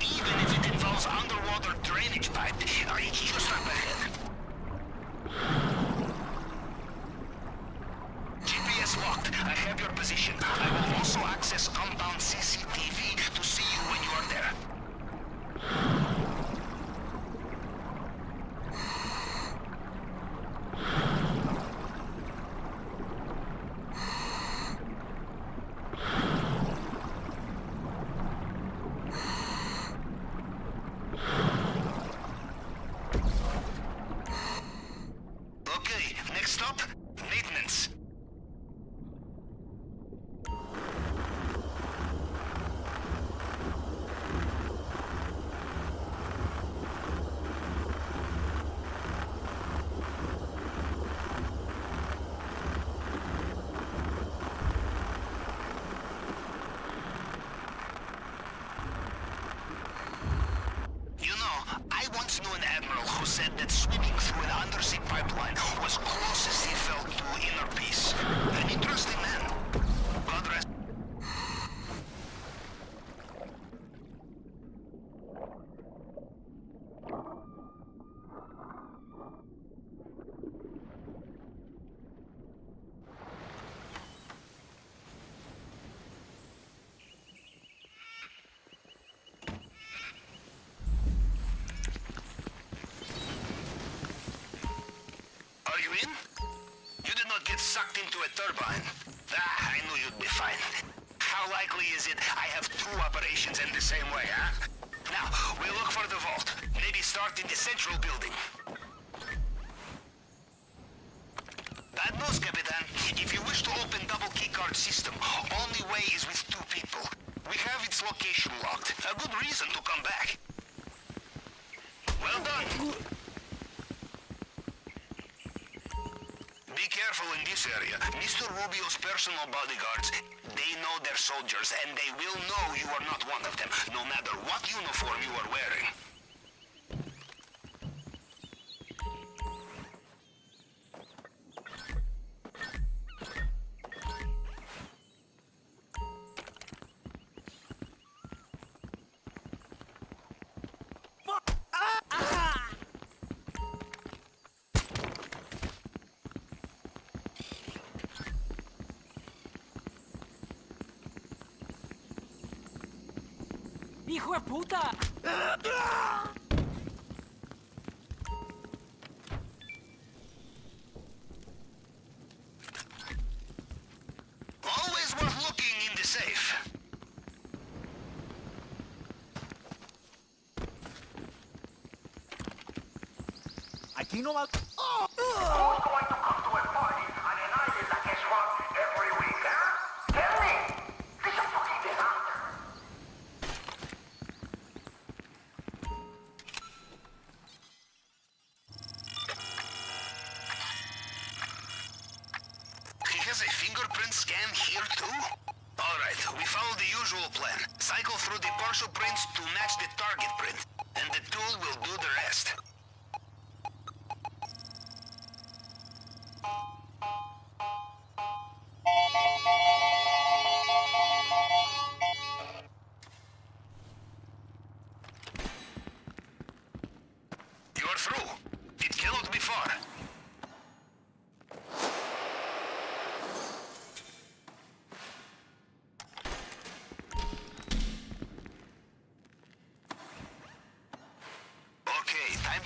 Even if it involves underwater drainage pipe, it's just up ahead. GPS locked. I have your position. I will also access compound CCTV to see you when you are there. Okay, next stop, maintenance. You know, I once knew an admiral who said that swimming through an undersea pipeline was closest he felt to inner peace. An interesting man. God rest. Are you in? You did not get sucked into a turbine. Ah, I knew you'd be fine. How likely is it I have two operations in the same way, huh? Now, we'll look for the vault. Maybe start in the central building. Bad news, Capitan. If you wish to open double keycard system, only way is with two people. We have its location locked. A good reason to come back. Well done. Be careful in this area. Mr. Rubio's personal bodyguards, they know their soldiers, and they will know you are not one of them, no matter what uniform you are wearing. ¡Hijo de puta! Always worth looking in the safe. Aquí no va... scan here too? Alright, we follow the usual plan. Cycle through the partial prints to match the target print. And the tool will do the rest.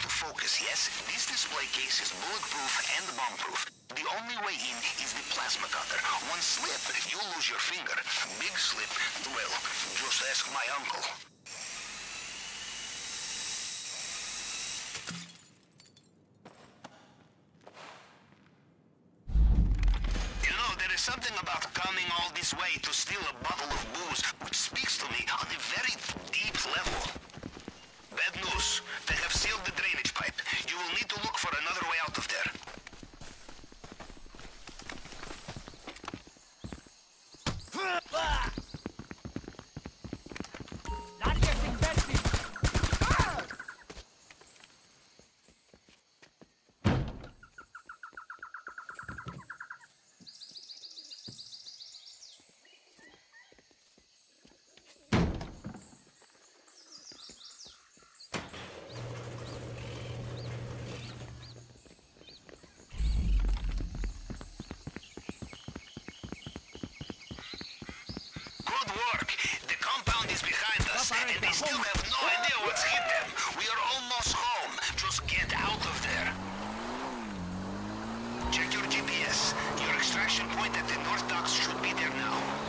Focus, yes? This display case is bulletproof and bomb-proof. The only way in is the plasma cutter. One slip, you lose your finger. Big slip, well, just ask my uncle. You know, there is something about coming all this way to steal a bottle of booze work. The compound is behind us, and they still have no idea what's hit them. We are almost home. Just get out of there. Check your GPS. Your extraction point at the North Docks should be there now.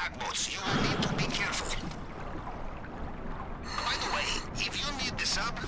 Full of attack boats. You will need to be careful. By the way, if you need the sub,